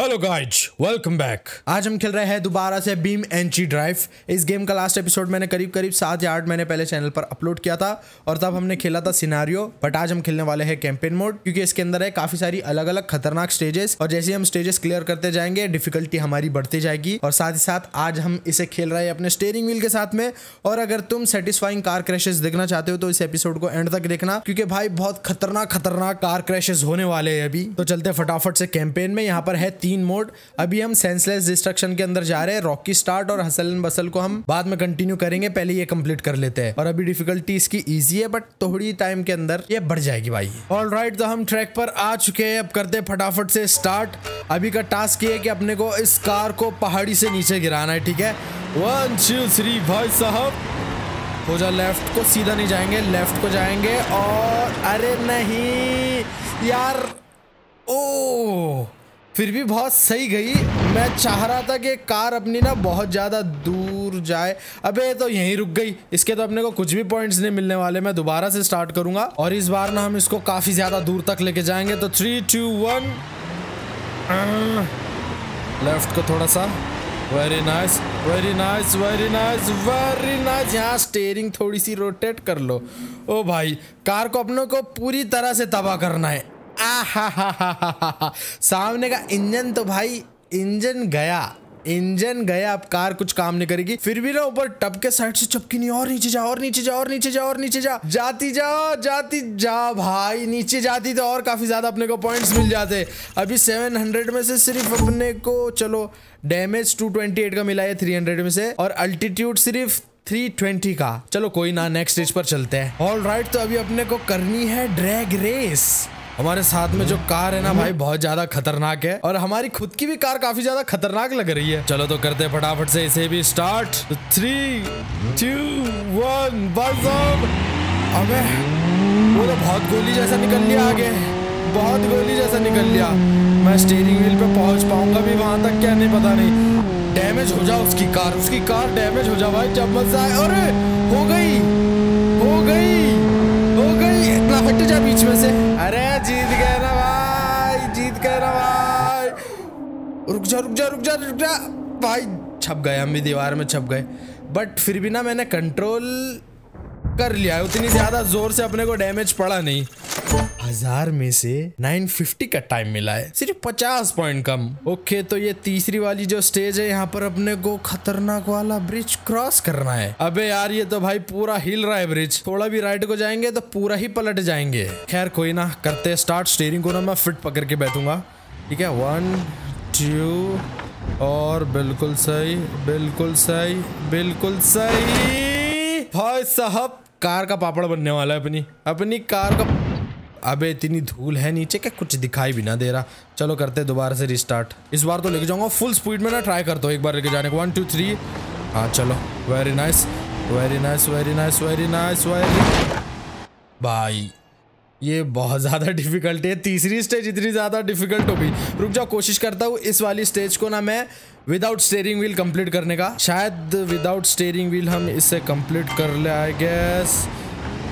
Hello guys welcome back आज हम खेल रहे हैं दोबारा से बीम एनची ड्राइव इस गेम का लास्ट एपिसोड मैंने करीब करीब सात या आठ महीने पहले चैनल पर अपलोड किया था और तब हमने खेला था सिनारियो बट आज हम खेलने वाले हैं कैंपेन मोड क्योंकि इसके अंदर है काफ़ी सारी अलग अलग खतरनाक स्टेजेस और जैसे हम स्टेजेस क्लियर करते जाएँगे डिफिकल्टी हमारी बढ़ती जाएगी और साथ ही साथ आज हम इसे खेल रहे हैं अपने स्टेयरिंग व्हील के साथ में। और अगर तुम सेटिस्फाइंग कार क्रैशेस देखना चाहते हो तो इस एपिसोड को एंड तक देखना, क्योंकि भाई बहुत खतरनाक खतरनाक कार क्रैशेस होने वाले हैं अभी। तो चलते फटाफट से कैंपेन में। यहाँ पर है तीन मोड। अभी हम सेंसलेस डिस्ट्रक्शन के अंदर जा रहे हैं रॉकी स्टार्ट और हसल एंड बसल को हम बाद में कंटिन्यू करेंगे, पहले ये कंप्लीट कर लेते हैं। और अभी डिफिकल्टी इसकी इजी है बट थोड़ी टाइम के अंदर ये बढ़ जाएगी भाई। ऑल राइट तो हम ट्रैक पर आ चुके हैं, अब करते हैं फटाफट से स्टार्ट अभी का टास्क ये है कि अपने को इस कार को पहाड़ी से नीचे गिराना है, ठीक है? वन टू थ्री भाई साहब। हो जा लेफ़्ट को सीधा नहीं जाएँगे लेफ़्ट को जाएँगे और अरे नहीं, यार, ओ! फिर भी बहुत सही गई। मैं चाह रहा था कि कार अपनी ना बहुत ज़्यादा दूर जाए। अबे तो यहीं रुक गई। इसके तो अपने को कुछ भी पॉइंट्स नहीं मिलने वाले। मैं दोबारा से स्टार्ट करूँगा। और इस बार ना हम इसको काफ़ी ज़्यादा दूर तक लेके जाएँगे। तो थ्री टू वन लेफ़्ट को थोड़ा सा। Very nice very nice very nice very nice यहाँ स्टेयरिंग थोड़ी सी रोटेट कर लो। ओ भाई, कार को अपनों को पूरी तरह से तबाह करना है। आ सामने का इंजन तो भाई, इंजन गया। इंजन गया, अब कार कुछ काम नहीं करेगी। फिर भी ना ऊपर टप के साइड से चपकी नहीं, और नीचे जा, और नीचे जा, और नीचे जा, और नीचे जा। जाती जा जाती जा भाई। नीचे जाती तो और काफ़ी ज़्यादा अपने को पॉइंट्स मिल जाते। अभी 700 में से सिर्फ़ अपने को, चलो डैमेज 228 का मिला है 300 में से। और अल्टीट्यूड सिर्फ़ 320 का। चलो, कोई ना नेक्स्ट स्टेज पर चलते हैं। ऑल राइट तो अभी अपने को करनी है ड्रैग रेस हमारे साथ में जो कार है ना भाई, बहुत ज़्यादा खतरनाक है। और हमारी खुद की भी कार काफ़ी ज़्यादा खतरनाक लग रही है। चलो तो करते फटाफट से, इसे भी स्टार्ट थ्री टू वन बस अबे, वो तो बहुत गोली जैसा निकल लिया आगे। बहुत गोली जैसा निकल लिया। मैं स्टीयरिंग व्हील पे पहुँच पाऊँगा भी वहाँ तक क्या, नहीं पता नहीं। डैमेज हो जा उसकी कार उसकी कार डैमेज हो जा भाई, जब मज़ा आए। अरे, हो गई हो गई हो गई। इतना हट जा बीच में से। अरे जीत गए ना भाई, जीत गए ना भाई। रुक जा रुक जा रुक जा रुक जा। भाई, छप गए, हम भी दीवार में छप गए। बट फिर भी ना मैंने कंट्रोल कर लिया है, उतनी ज़्यादा ज़ोर से अपने को डैमेज पड़ा नहीं। हज़ार में से 950 का टाइम मिला है। सिर्फ़ 50 पॉइंट कम। ओके तो ये तीसरी वाली जो स्टेज है, यहाँ पर अपने को खतरनाक वाला ब्रिज क्रॉस करना है। अबे यार, ये तो भाई पूरा हिल रहा है ब्रिज थोड़ा भी राइट को जाएँगे तो पूरा ही पलट जाएँगे। खैर, कोई ना, करते स्टार्ट स्टेयरिंग को ना मैं फिट पकड़ के बैठूँगा। ठीक है? वन टू और बिल्कुल सही बिल्कुल सही बिल्कुल सही। भाई साहब, कार का पापड़ बनने वाला है अपनी। अपनी कार का अबे इतनी धूल है नीचे क्या कुछ दिखाई भी ना दे रहा। चलो करते दोबारा से रिस्टार्ट इस बार तो लेके जाऊँगा फुल स्पीड में ना ट्राई करता हूँ एक बार लेके जाने को। वन टू थ्री हाँ चलो। Very nice very nice very nice very nice very भाई, ये बहुत ज़्यादा डिफ़िकल्ट है। तीसरी स्टेज इतनी ज़्यादा डिफ़िकल्ट हो गई। रुक जाओ, कोशिश करता हूँ इस वाली स्टेज को ना मैं विदाउट स्टेयरिंग व्हील कंप्लीट करने का। शायद विदाउट स्टेयरिंग व्हील हम इसे कंप्लीट कर ले I guess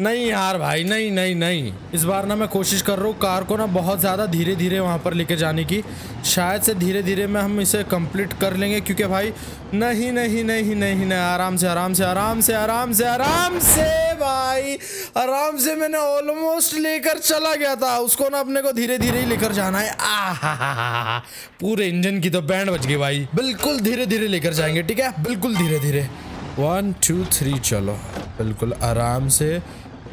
नहीं यार भाई, नहीं नहीं नहीं। इस बार ना मैं कोशिश कर रहा हूँ कार को ना बहुत ज़्यादा धीरे धीरे वहाँ पर लेके जाने की। शायद से धीरे धीरे में हम इसे कंप्लीट कर लेंगे, क्योंकि भाई, नहीं नहीं नहीं नहीं नहीं, आराम से आराम से आराम से आराम से आराम से भाई, आराम से मैंने ऑलमोस्ट लेकर चला गया था। उसको ना अपने को धीरे धीरे ही लेकर जाना है। आ पूरे इंजन की तो बैंड बच गई भाई। बिल्कुल धीरे धीरे लेकर जाएँगे, ठीक है? बिल्कुल धीरे धीरे वन टू थ्री चलो। बिल्कुल आराम से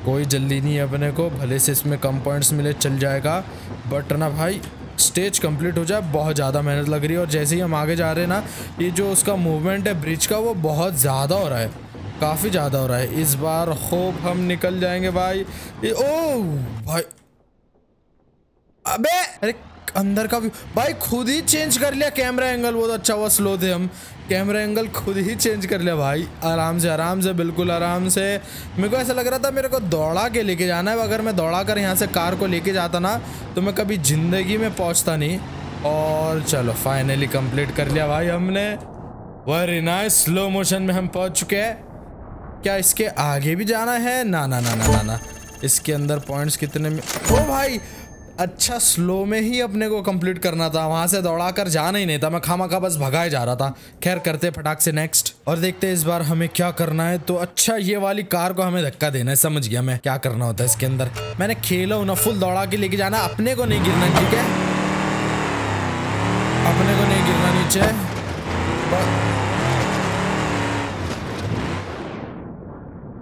कोई जल्दी नहीं है अपने को। भले से इसमें कम पॉइंट्स मिले, चल जाएगा। बट ना भाई स्टेज कंप्लीट हो जाए, बहुत ज़्यादा मेहनत लग रही है। और जैसे ही हम आगे जा रहे हैं ना, ये जो उसका मूवमेंट है ब्रिज का, वो बहुत ज़्यादा हो रहा है। काफ़ी ज़्यादा हो रहा है। इस बार होप हम निकल जाएँगे भाई। ये, ओ, भाई। अबे, अरे, अंदर का व्यू भाई, खुद ही चेंज कर लिया कैमरा एंगल बहुत अच्छा हुआ स्लो थे हम। कैमरा एंगल खुद ही चेंज कर लिया भाई। आराम से आराम से, बिल्कुल आराम से। मेरे को ऐसा लग रहा था मेरे को दौड़ा के लेके जाना है। अगर मैं दौड़ा कर यहाँ से कार को लेके जाता ना तो मैं कभी ज़िंदगी में पहुँचता नहीं। और चलो फाइनली कंप्लीट कर लिया भाई हमने। वेरी नाइस स्लो मोशन में हम पहुँच चुके हैं। क्या इसके आगे भी जाना है? ना ना ना ना ना ना। इसके अंदर पॉइंट्स कितने में ओ भाई अच्छा स्लो में ही अपने को कंप्लीट करना था। वहाँ से दौड़ा कर जाना ही नहीं था। मैं खामा खा बस भगाए जा रहा था। खैर, करते फटाक से नेक्स्ट और देखते इस बार हमें क्या करना है। तो अच्छा ये वाली कार को हमें धक्का देना है। समझ गया मैं क्या करना होता है इसके अंदर। मैंने खेला ना फुल दौड़ा के लेके जाना। अपने को नहीं गिरना, ठीक है? अपने को नहीं गिरना नीचे।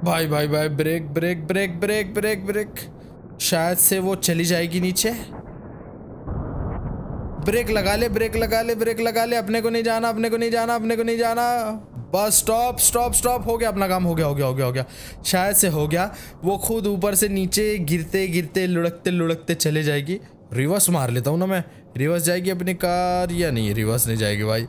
भाई भाई भाई brake brake brake brake brake brake शायद से वो चली जाएगी नीचे। ब्रेक लगा ले, ब्रेक लगा ले, ब्रेक लगा ले। अपने को नहीं जाना, अपने को नहीं जाना, अपने को नहीं जाना। बस स्टॉप स्टॉप स्टॉप हो गया अपना काम, हो गया हो गया हो गया हो गया। शायद से हो गया। वो खुद ऊपर से नीचे गिरते गिरते, लुढ़कते लुढ़कते चले जाएगी। रिवर्स मार लेता हूँ ना मैं। रिवर्स जाएगी अपनी कार या नहीं? रिवर्स नहीं जाएगी भाई।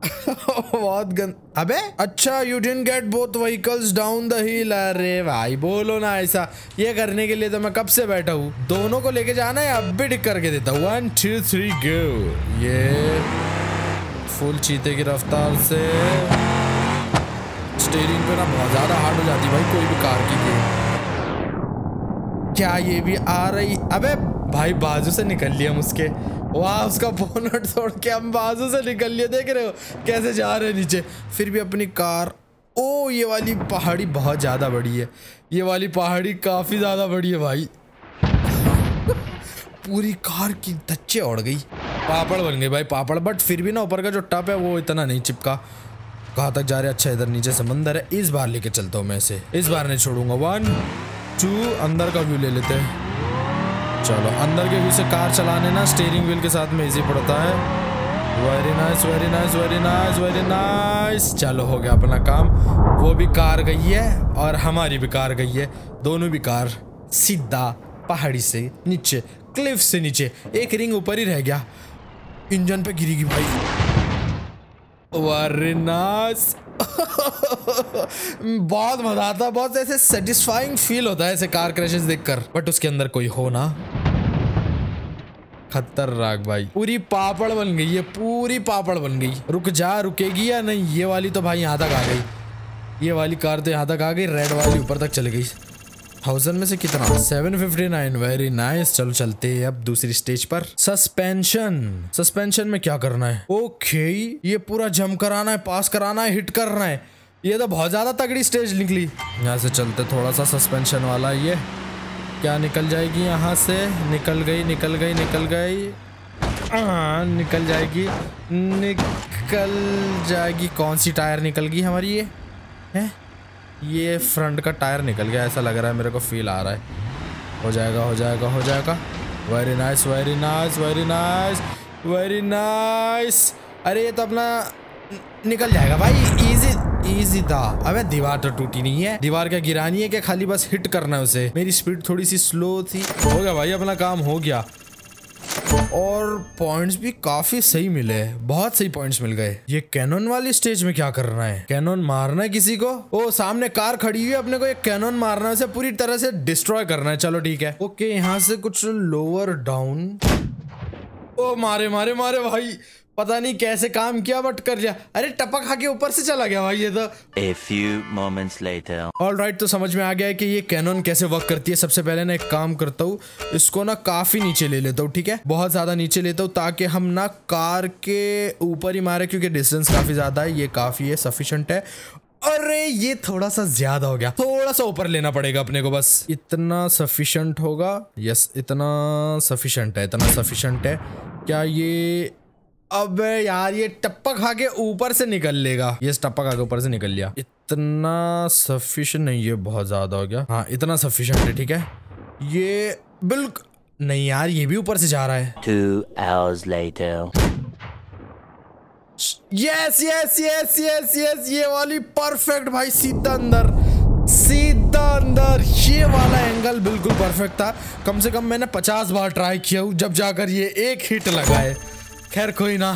बहुत गंद। अबे अच्छा you didn't get both vehicles down the hill अरे भाई बोलो ना ऐसा। ये करने के लिए तो मैं कब से बैठा हूँ? दोनों को लेके जाना है अब भी टिक करके देता हूँ। वन टू थ्री गो ये फुल चीते की रफ्तार से स्टेरिंग पे ना बहुत ज़्यादा हार्ड हो जाती भाई कोई भी कार की गेम क्या ये भी आ रही? अबे भाई बाजू से निकल लिया उसके। वाह उसका बोनट तोड़ के हम बाजू से निकल लिए, देख रहे हो? कैसे जा रहे नीचे? फिर भी अपनी कार, ओ, ये वाली पहाड़ी बहुत ज़्यादा बड़ी है। ये वाली पहाड़ी काफ़ी ज़्यादा बड़ी है भाई। पूरी कार की धच्चे उड़ गई। पापड़ बन गई भाई, पापड़। बट फिर भी ना ऊपर का जो टप है, वो इतना नहीं चिपका। कहाँ तक जा रहे अच्छा इधर नीचे समंदर है। इस बार लेके चलता हूँ मैं इसे। इस बार नहीं छोड़ूँगा। वन टू अंदर का व्यू ले लेते हैं। चलो, अंदर के व्यू से कार चलाने ना स्टेयरिंग व्हील के साथ में इजी पड़ता है। Very nice very nice very nice very nice चलो, हो गया अपना काम। वो भी कार गई है और हमारी भी कार गई है। दोनों भी कार सीधा पहाड़ी से नीचे क्लिफ से नीचे। एक रिंग ऊपर ही रह गया। इंजन पे गिरेगी भाई। वेरी बहुत मज़ा आता है बहुत ऐसे सेटिस्फाइंग फील होता है ऐसे कार क्रैशेस देखकर। बट उसके अंदर कोई हो ना। खतरनाक भाई। पूरी पापड़ बन गई है पूरी पापड़ बन गई। रुक जा, रुकेगी या नहीं? ये वाली तो भाई यहाँ तक आ गई। ये वाली कार तो यहाँ तक आ गई रेड वाली ऊपर तक चली गई। थाउज़ेंड में से कितना? 759 वेरी नाइस चलो चलते हैं अब दूसरी स्टेज पर। सस्पेंशन सस्पेंशन में क्या करना है? ओके ये पूरा जम कराना है पास कराना है हिट करना है। ये तो बहुत ज़्यादा तगड़ी स्टेज निकली। यहाँ से चलते थोड़ा सा सस्पेंशन वाला ये। क्या निकल जाएगी यहाँ से? निकल गई निकल गई निकल गई। हाँ निकल जाएगी। निकल जाएगी। कौन सी टायर निकल गई हमारी ये? है? ये फ्रंट का टायर निकल गया, ऐसा लग रहा है मेरे को फील आ रहा है। हो जाएगा हो जाएगा हो जाएगा। Very nice very nice very nice very nice अरे ये तो अपना निकल जाएगा भाई। इजी इजी था। अबे दीवार तो टूटी नहीं है। दीवार क्या गिरानी है क्या खाली बस हिट करना है उसे? मेरी स्पीड थोड़ी सी स्लो थी। हो गया भाई, अपना काम हो गया। और पॉइंट्स भी काफ़ी सही मिले बहुत सही पॉइंट्स मिल गए। ये कैनन वाली स्टेज में क्या करना है? कैनन मारना है किसी को? ओ, सामने कार खड़ी हुई है, अपने को एक कैनन मारना है पूरी तरह से डिस्ट्रॉय करना है। चलो ठीक है। ओके, यहाँ से कुछ लोअर डाउन ओ, मारे मारे मारे, भाई। पता नहीं कैसे काम किया बट कर लिया। अरे टपक खा के ऊपर से चला गया भाई ये तो। A few moments later. All right तो समझ में आ गया है कि ये कैनन कैसे वर्क करती है। सबसे पहले ना एक काम करता हूँ इसको ना काफ़ी नीचे ले लेता हूँ ठीक है? बहुत ज़्यादा नीचे लेता हूँ ताकि हम ना कार के ऊपर ही मारे क्योंकि डिस्टेंस काफ़ी ज़्यादा है ये काफ़ी है सफिशियंट है। अरे ये थोड़ा सा ज़्यादा हो गया। थोड़ा सा ऊपर लेना पड़ेगा अपने को बस। इतना सफिशिएंट होगा? यस इतना सफिशिएंट है इतना सफिशिएंट है। क्या ये अबे यार ये टप्पा खा के ऊपर से निकल लेगा। ये टप्पा खा के ऊपर से निकल लिया। इतना सफिशिएंट नहीं ये बहुत ज़्यादा हो गया। हाँ इतना सफिशिएंट है ठीक है? ये बिल्कुल नहीं यार ये भी ऊपर से जा रहा है। Two hours later. Yes yes yes yes yes ये वाली परफेक्ट भाई सीधा अंदर सीधा अंदर। ये वाला एंगल बिल्कुल परफेक्ट था। कम से कम मैंने पचास बार ट्राई किया हूँ जब जाकर ये एक हिट लगा है खैर, कोई ना।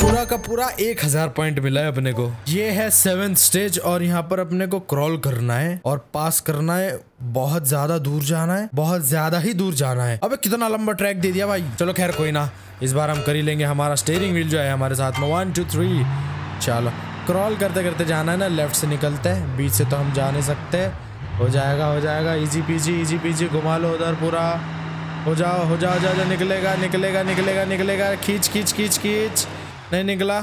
पूरा का पूरा एक हज़ार पॉइंट मिला है अपने को। ये है सेवेंथ स्टेज और यहाँ पर अपने को क्रॉल करना है और पास करना है। बहुत ज़्यादा दूर जाना है, बहुत ज़्यादा ही दूर जाना है। अबे, कितना लंबा ट्रैक दे दिया भाई। चलो, खैर, कोई ना। इस बार हम कर ही लेंगे, हमारा स्टेयरिंग व्हील जो है हमारे साथ में। वन टू थ्री चलो, क्रॉल करते करते जाना है ना लेफ़्ट से निकलते हैं। बीच से तो हम जा नहीं सकते। हो जाएगा हो जाएगा। इजी पीजी इजी पीजी घुमा लो उधर पूरा। हो जाओ हो जाओ जाओ जाओ निकलेगा निकलेगा निकलेगा निकलेगा। खींच खींच खींच खींच। नहीं निकला?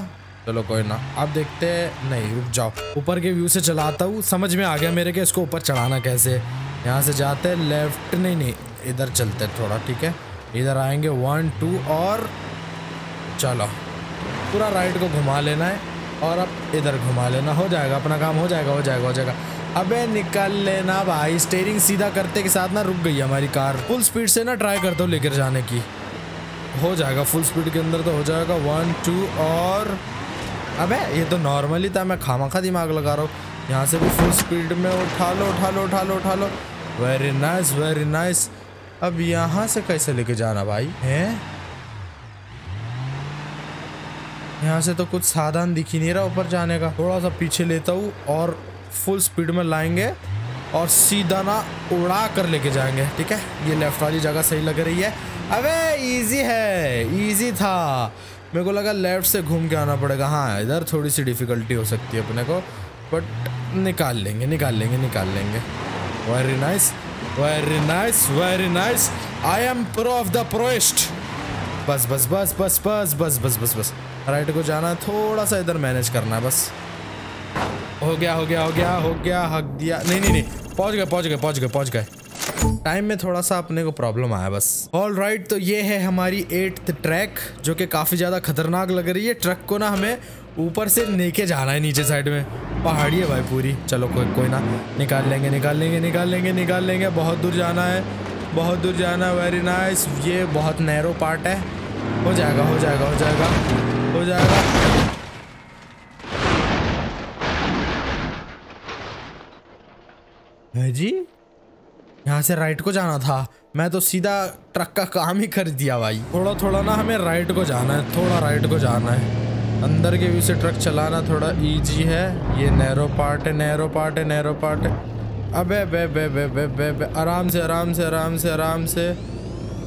चलो कोई ना, आप देखते हैं नहीं, रुक जाओ। ऊपर के व्यू से चलाता हूँ, समझ में आ गया मेरे के इसको ऊपर चढ़ाना कैसे। यहाँ से जाते हैं, लेफ़्ट, नहीं नहीं, इधर चलते थोड़ा, ठीक है? इधर आएँगे, वन, टू, और चलो। पूरा राइट को घुमा लेना है, और अब इधर घुमा लेना, हो जाएगा, अपना काम हो जाएगा हो जाएगा हो जाएगा। अबे निकल लेना भाई। स्टेयरिंग सीधा करते के साथ ना रुक गई हमारी कार। फुल स्पीड से ना ट्राई करता हूँ लेकर जाने की। हो जाएगा फुल स्पीड के अंदर तो हो जाएगा। वन टू और अबे, ये तो नॉर्मली था, मैं खामा खा दिमाग लगा रहा हूँ। यहाँ से भी फुल स्पीड में उठा लो उठा लो उठा लो उठा लो। वेरी नाइस वेरी नाइस अब यहाँ से कैसे लेके जाना भाई? है? यहाँ से तो कुछ साधन दिख ही नहीं रहा ऊपर जाने का। थोड़ा सा पीछे लेता हूँ और फुल स्पीड में लाएँगे और सीधा ना उड़ा कर लेके जाएँगे, ठीक है? ये लेफ़्ट वाली जगह सही लग रही है। अबे इजी है इजी था। मेरे को लगा लेफ़्ट से घूम के आना पड़ेगा। हाँ इधर थोड़ी सी डिफ़िकल्टी हो सकती है अपने को बट निकाल लेंगे निकाल लेंगे निकाल लेंगे। Very nice very nice very nice I am pro of the proest बस बस बस बस बस बस बस बस बस। राइट को जाना है, थोड़ा सा इधर मैनेज करना है, बस। हो गया हो गया हो गया हो गया हक दिया। नहीं नहीं नहीं पहुँच गए पहुँच गए पहुँच गए पहुँच गए। टाइम में थोड़ा सा अपने को प्रॉब्लम आया बस। ऑल राइट right, तो ये है हमारी एट्थ ट्रैक जो कि काफ़ी ज़्यादा खतरनाक लग रही है। ट्रक को ना हमें ऊपर से लेके जाना है नीचे साइड में। पहाड़ी है भाई पूरी। चलो कोई कोई ना। निकाल लेंगे निकाल लेंगे निकाल लेंगे निकाल लेंगे। बहुत दूर जाना है। बहुत दूर जाना है। वेरी नाइस ये बहुत नैरो पार्ट है। हो जाएगा हो जाएगा हो जाएगा। हो जाएगा। है जी? यहाँ से राइट को जाना था। मैं तो सीधा ट्रक का काम ही कर दिया भाई। थोड़ा थोड़ा ना हमें राइट को जाना है, थोड़ा राइट को जाना है। अंदर के व्यू से ट्रक चलाना थोड़ा इजी है। ये नैरो पार्ट है नैरो पार्ट है नैरो पार्ट है। अबे बे बे बे बे बे बे आराम से आराम से आराम से आराम से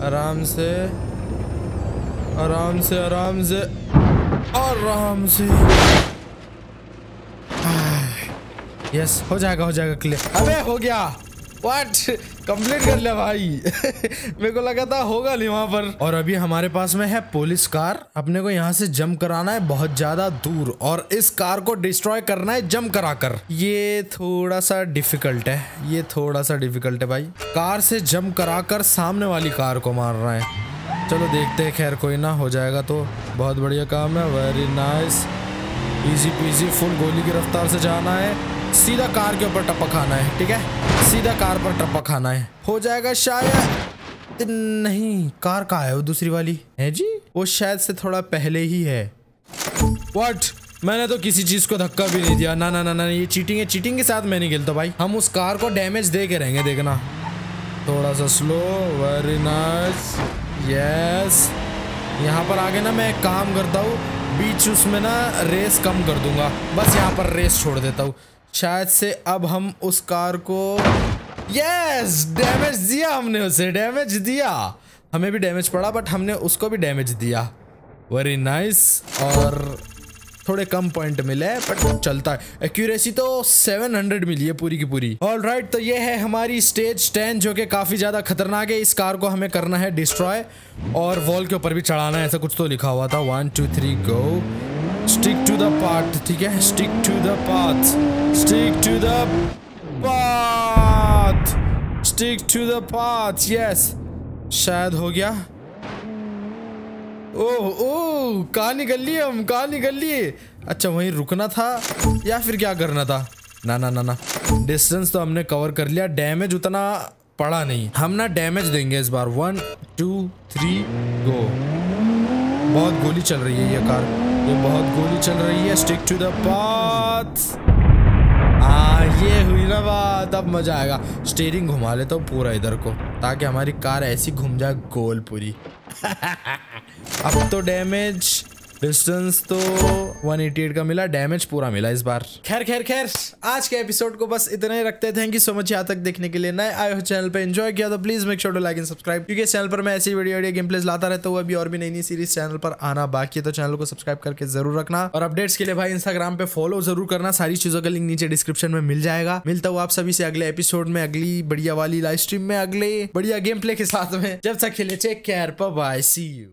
आराम से आराम से आराम से आराम से। यस हो जाएगा हो जाएगा क्लियर अबे हो गया। व्हाट कंप्लीट कर लिया भाई। मेरे को लगा था होगा नहीं वहाँ पर। और अभी हमारे पास में है पुलिस कार अपने को यहाँ से जम कराना है बहुत ज़्यादा दूर। और इस कार को डिस्ट्रॉय करना है जम कराकर। ये थोड़ा सा डिफ़िकल्ट है। ये थोड़ा सा डिफ़िकल्ट है भाई। कार से जम कराकर सामने वाली कार को मार रहा है। चलो देखते हैं खैर कोई ना हो जाएगा तो। बहुत बढ़िया काम है। Very nice easy peasy full गोली की रफ्तार से जाना है। सीधा कार के ऊपर टप्पा खाना है, ठीक है? सीधा कार पर टप्पा खाना है। हो जाएगा शायद नहीं, कार का है वो दूसरी वाली? है जी? वो शायद से थोड़ा पहले ही है। व्हाट मैंने तो किसी चीज़ को धक्का भी नहीं दिया। ना ना ना ना, ये चीटिंग है। चीटिंग के साथ मैं नहीं खेलता भाई। हम उस कार को डैमेज दे के रहेंगे, देखना। थोड़ा सा स्लो वेरी नाइस यस यहाँ पर आगे ना मैं काम करता हूँ। बीच उसमें ना रेस कम कर दूँगा। बस यहाँ पर रेस छोड़ देता हूँ। शायद से अब हम उस कार को यस डैमेज दिया हमने उसे डैमेज दिया। हमें भी डैमेज पड़ा बट हमने उसको भी डैमेज दिया। वेरी नाइस और थोड़े कम पॉइंट मिले बट चलता है। एक्यूरेसी तो 700 मिली है पूरी की पूरी। ऑल राइट right, तो ये है हमारी स्टेज 10 जो कि काफ़ी ज़्यादा खतरनाक है। इस कार को हमें करना है डिस्ट्रॉय और वॉल के ऊपर भी चढ़ाना है ऐसा कुछ तो लिखा हुआ था। One two three go stick to the path ठीक है? Stick to the path stick to the path stick to the path yes शायद हो गया। ओह ओह, कहा निकल लिए हम? कहा निकल लिए? अच्छा वहीं रुकना था या फिर क्या करना था? ना ना ना ना। डिस्टेंस तो हमने कवर कर लिया। डैमेज उतना पड़ा नहीं। हम ना डैमेज देंगे इस बार। वन टू थ्री गो बहुत गोली चल रही है ये कार। ये बहुत गोली चल रही है स्टिक टू द पाथ ये हुई ना बात, अब मज़ा आएगा। स्टेयरिंग घुमा लेता हूँ पूरा इधर को, ताकि हमारी कार ऐसी घूम जाए गोल पूरी अब तो डैमेज डिस्टेंस तो 188 का मिला डैमेज पूरा मिला इस बार। खैर खैर खैर, आज के एपिसोड को बस इतना ही रखते थैंक यू सो मच यहाँ तक देखने के लिए। नए आए हो चैनल पे एंजॉय किया तो please make sure to like and subscribe क्योंकि चैनल पर मैं ऐसी वीडियो वीडियो गेम प्लेस लाता रहता हूँ, अभी और भी नई नई सीरीज़ चैनल पर आना बाकी है तो चैनल को सब्सक्राइब करके ज़रूर रखना। और अपडेट्स के लिए भाई इंस्टाग्राम पे फॉलो ज़रूर करना, सारी चीज़ों का लिंक नीचे डिस्क्रिप्शन में मिल जाएगा। मिलता हूँ आप सभी से अगले एपिसोड में, अगली बढ़िया वाली लाइव स्ट्रीम में, अगले बढ़िया गेम प्ले के साथ में। जब तक खेले take care bye see you